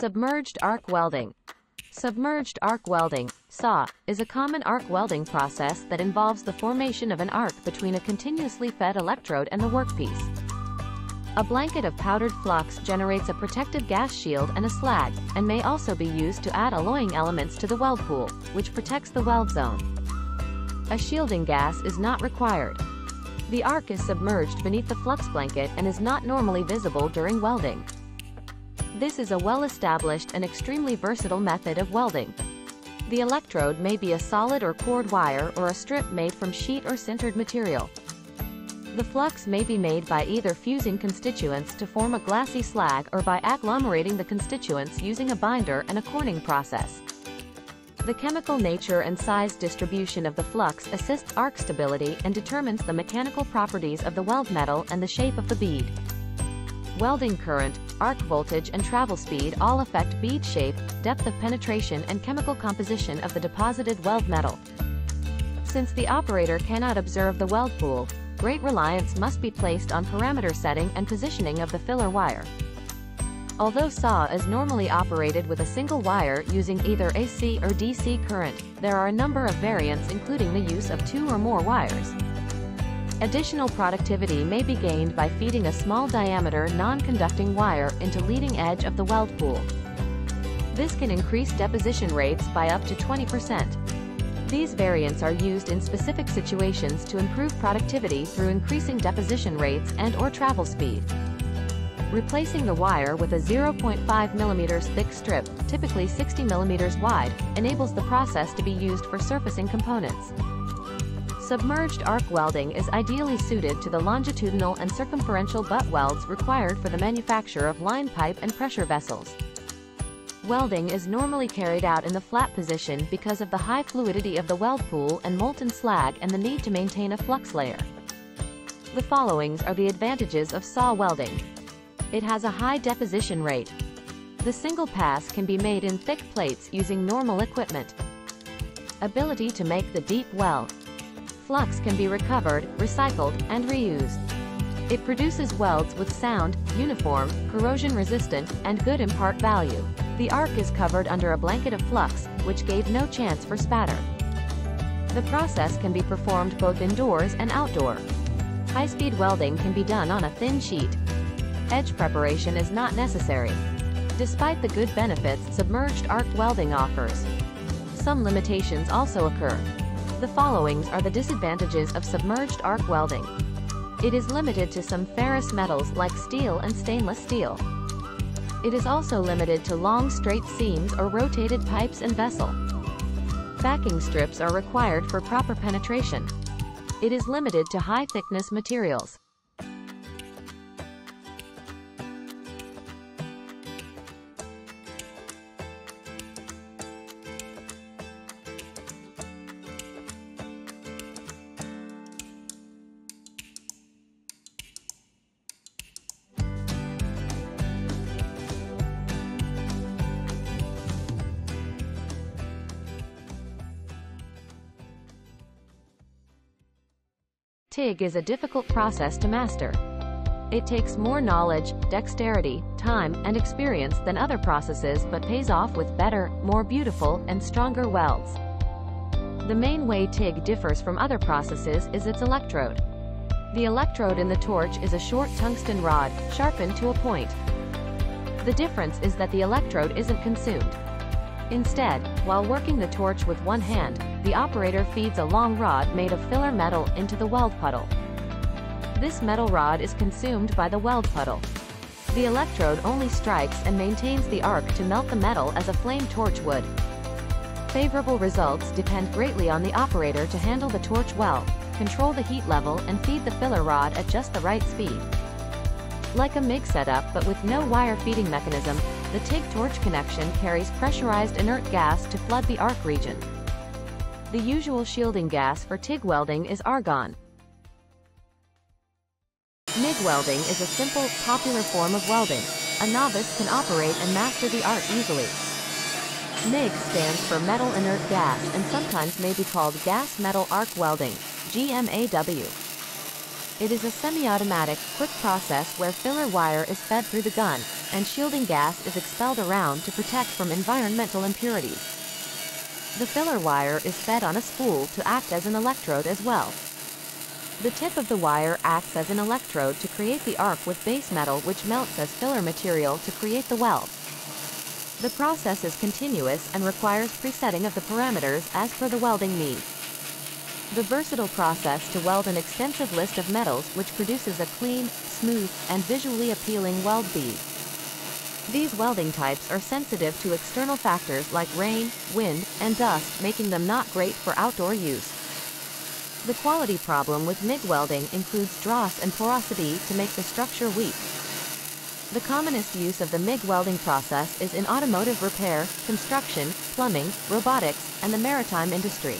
Submerged arc welding. Submerged arc welding, SAW, is a common arc welding process that involves the formation of an arc between a continuously fed electrode and the workpiece. A blanket of powdered flux generates a protective gas shield and a slag, and may also be used to add alloying elements to the weld pool, which protects the weld zone. A shielding gas is not required. The arc is submerged beneath the flux blanket and is not normally visible during welding. This is a well-established and extremely versatile method of welding. The electrode may be a solid or cored wire or a strip made from sheet or sintered material. The flux may be made by either fusing constituents to form a glassy slag or by agglomerating the constituents using a binder and a Corning process. The chemical nature and size distribution of the flux assists arc stability and determines the mechanical properties of the weld metal and the shape of the bead. Welding current, arc voltage and travel speed all affect bead shape, depth of penetration and chemical composition of the deposited weld metal. Since the operator cannot observe the weld pool, great reliance must be placed on parameter setting and positioning of the filler wire. Although SAW is normally operated with a single wire using either AC or DC current, there are a number of variants including the use of two or more wires. Additional productivity may be gained by feeding a small diameter non-conducting wire into leading edge of the weld pool. This can increase deposition rates by up to 20%. These variants are used in specific situations to improve productivity through increasing deposition rates and or travel speed. Replacing the wire with a 0.5 mm thick strip, typically 60 mm wide, enables the process to be used for surfacing components. Submerged arc welding is ideally suited to the longitudinal and circumferential butt welds required for the manufacture of line pipe and pressure vessels. Welding is normally carried out in the flat position because of the high fluidity of the weld pool and molten slag and the need to maintain a flux layer. The followings are the advantages of SAW welding. It has a high deposition rate. The single pass can be made in thick plates using normal equipment. Ability to make the deep weld flux can be recovered, recycled, and reused. It produces welds with sound, uniform, corrosion-resistant, and good impart value. The arc is covered under a blanket of flux, which gave no chance for spatter. The process can be performed both indoors and outdoor. High-speed welding can be done on a thin sheet. Edge preparation is not necessary. Despite the good benefits submerged arc welding offers, some limitations also occur. The followings are the disadvantages of submerged arc welding. It is limited to some ferrous metals like steel and stainless steel. It is also limited to long straight seams or rotated pipes and vessel. Backing strips are required for proper penetration. It is limited to high-thickness materials. TIG is a difficult process to master. It takes more knowledge, dexterity, time, and experience than other processes but pays off with better, more beautiful, and stronger welds. The main way TIG differs from other processes is its electrode. The electrode in the torch is a short tungsten rod, sharpened to a point. The difference is that the electrode isn't consumed. Instead, while working the torch with one hand, the operator feeds a long rod made of filler metal into the weld puddle. This metal rod is consumed by the weld puddle. The electrode only strikes and maintains the arc to melt the metal as a flame torch would. Favorable results depend greatly on the operator to handle the torch well, control the heat level and feed the filler rod at just the right speed. Like a MIG setup but with no wire feeding mechanism, the TIG torch connection carries pressurized inert gas to flood the arc region. The usual shielding gas for TIG welding is argon. MIG welding is a simple, popular form of welding. A novice can operate and master the art easily. MIG stands for metal inert gas and sometimes may be called gas metal arc welding, GMAW. It is a semi-automatic, quick process where filler wire is fed through the gun, and shielding gas is expelled around to protect from environmental impurities. The filler wire is fed on a spool to act as an electrode as well. The tip of the wire acts as an electrode to create the arc with base metal which melts as filler material to create the weld. The process is continuous and requires presetting of the parameters as per the welding need. The versatile process to weld an extensive list of metals which produces a clean, smooth, and visually appealing weld bead. These welding types are sensitive to external factors like rain, wind, and dust making them not great for outdoor use. The quality problem with MIG welding includes dross and porosity to make the structure weak. The commonest use of the MIG welding process is in automotive repair, construction, plumbing, robotics, and the maritime industry.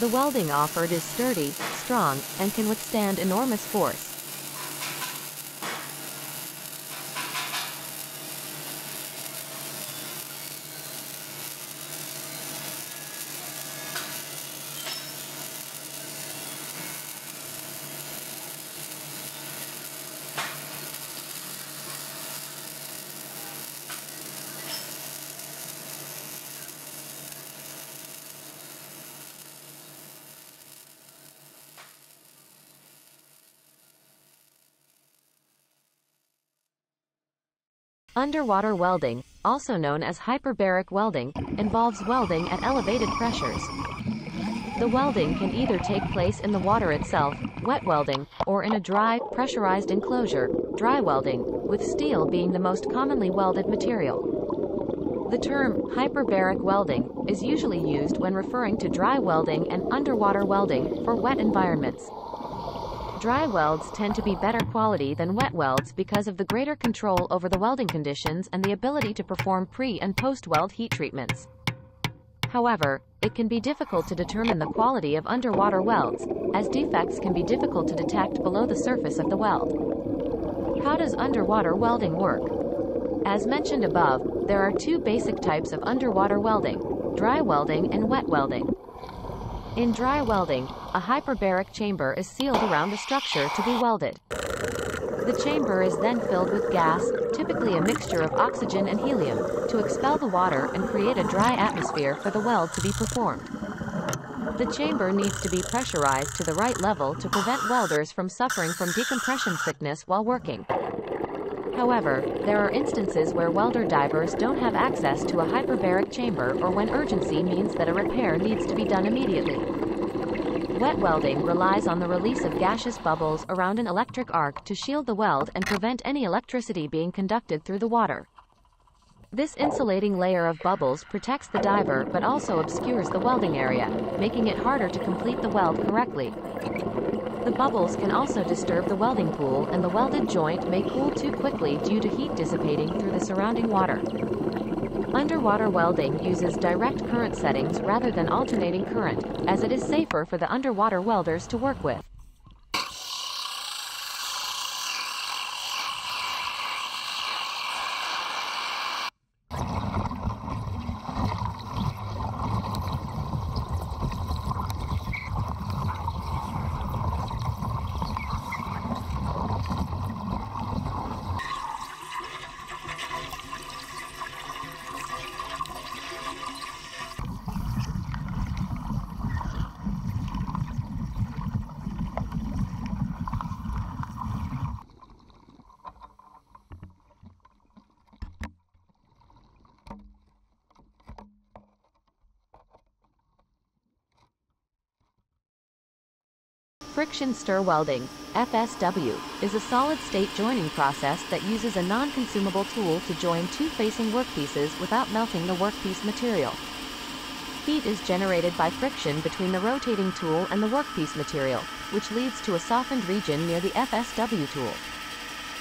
The welding offered is sturdy, strong, and can withstand enormous force. Underwater welding, also known as hyperbaric welding, involves welding at elevated pressures. The welding can either take place in the water itself, wet welding, or in a dry, pressurized enclosure, dry welding, with steel being the most commonly welded material. The term hyperbaric welding is usually used when referring to dry welding and underwater welding for wet environments. Dry welds tend to be better quality than wet welds because of the greater control over the welding conditions and the ability to perform pre- and post-weld heat treatments. However, it can be difficult to determine the quality of underwater welds, as defects can be difficult to detect below the surface of the weld. How does underwater welding work? As mentioned above, there are two basic types of underwater welding, dry welding and wet welding. In dry welding, a hyperbaric chamber is sealed around the structure to be welded. The chamber is then filled with gas, typically a mixture of oxygen and helium, to expel the water and create a dry atmosphere for the weld to be performed. The chamber needs to be pressurized to the right level to prevent welders from suffering from decompression sickness while working. However, there are instances where welder divers don't have access to a hyperbaric chamber or when urgency means that a repair needs to be done immediately. Wet welding relies on the release of gaseous bubbles around an electric arc to shield the weld and prevent any electricity being conducted through the water. This insulating layer of bubbles protects the diver but also obscures the welding area, making it harder to complete the weld correctly. The bubbles can also disturb the welding pool and the welded joint may cool too quickly due to heat dissipating through the surrounding water. Underwater welding uses direct current settings rather than alternating current, as it is safer for the underwater welders to work with. Friction stir welding, FSW, is a solid-state joining process that uses a non-consumable tool to join two facing workpieces without melting the workpiece material. Heat is generated by friction between the rotating tool and the workpiece material, which leads to a softened region near the FSW tool.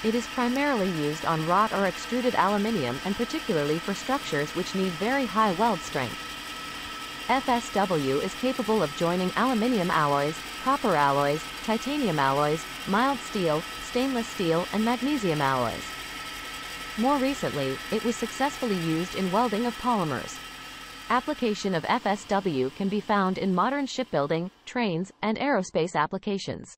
It is primarily used on wrought or extruded aluminium and particularly for structures which need very high weld strength. FSW is capable of joining aluminium alloys, copper alloys, titanium alloys, mild steel, stainless steel, and magnesium alloys. More recently, it was successfully used in welding of polymers. Application of FSW can be found in modern shipbuilding, trains, and aerospace applications.